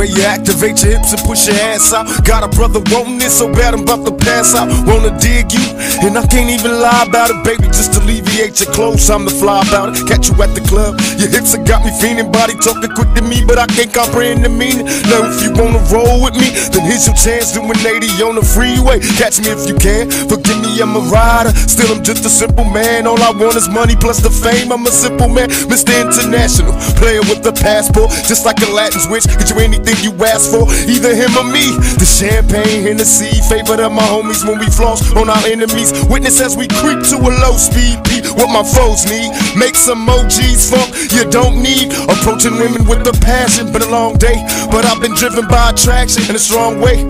Way you activate your hips and push your ass out. Got a brother wanting it so bad I'm about to pass out. Wanna dig you, and I can't even lie about it, baby. Just alleviate your clothes, I'm the fly about it. Catch you at the club, your hips have got me feeling. Body talking quick to me, but I can't comprehend the meaning. Now if you wanna roll with me, then here's your chance doing 80 on the freeway. Catch me if you can. Forgive me, I'm a rider. Still, I'm just a simple man. All I want is money plus the fame. I'm a simple man, Mr. International, player with the passport, just like a Latin switch. Get you anything you ask for, either him or me. The champagne, Hennessy, favorite of my homies when we floss on our enemies. Witness as we creep to a low speed beat. What my foes need, make some OGs funk you don't need. Approaching women with a passion, been a long day, but I've been driven by attraction in a strong way.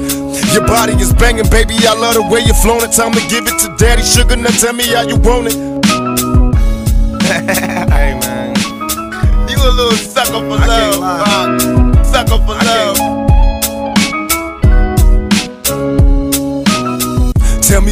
Your body is banging, baby. I love the way you're flowing. Time to give it to Daddy Sugar. Now tell me how you want it.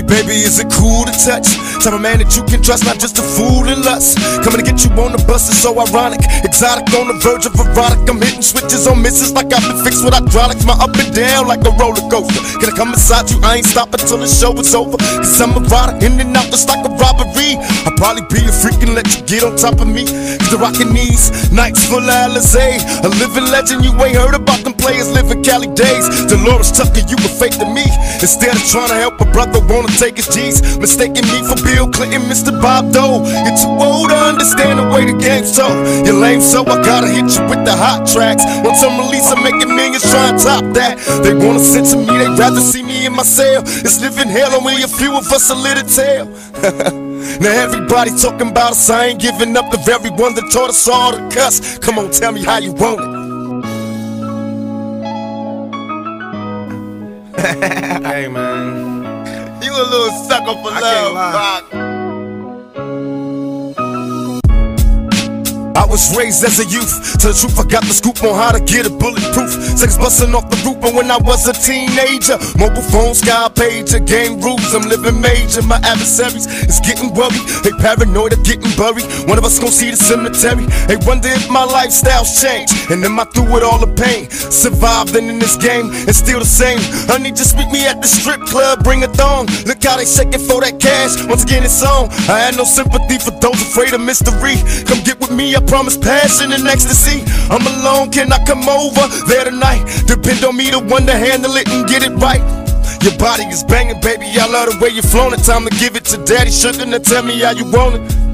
Baby, is it cool to touch? Type of man that you can trust, not just a fool and lust. Coming to get you on the bus is so ironic. Exotic on the verge of erotic. I'm hitting switches on misses like I've been fixed with hydraulics. My up and down like a roller coaster. Can I come inside you? I ain't stopping till the show is over. Cause I'm a rider in and out just like a robbery. I'll probably be a freak and let you get on top of me. Cause the rockin' knees, nights full of Alizé. A living legend, you ain't heard about them players living Cali days. Dolores Tucker, you were fake to me. Instead of trying to help a brother, wanna take his G's. Mistaking me for Bill Clinton, Mr. Bob Dole. You're too old to understand the way the game's told. You're lame, so I gotta hit you with the hot tracks. Once I'm released, I'm making millions trying to top that. They wanna censor me, they'd rather see me in my cell. It's living hell, only a few of us a little tale. now everybody talking about us, I ain't giving up the very one that taught us all to cuss. Come on, tell me how you want it. Hey man. A little sucker for I can't love. Was raised as a youth. To the truth, I got the scoop on how to get it bulletproof. Sex busting off the roof, but when I was a teenager, mobile phone, sky pager, game rules, I'm living major. My adversaries is getting worried. They paranoid of getting buried. One of us gon' see the cemetery. They wonder if my lifestyle's changed. And am I through with all the pain? Surviving in this game and still the same. Honey, just meet me at the strip club, bring a thong. Look how they shaking for that cash. Once again, it's on. I had no sympathy for those afraid of mystery. Come get with me, I promise passion and ecstasy. I'm alone, can I come over there tonight? Depend on me, the one to handle it and get it right. Your body is banging, baby. I love the way you're flowing. Time to give it to Daddy Sugar. Now tell me how you want it.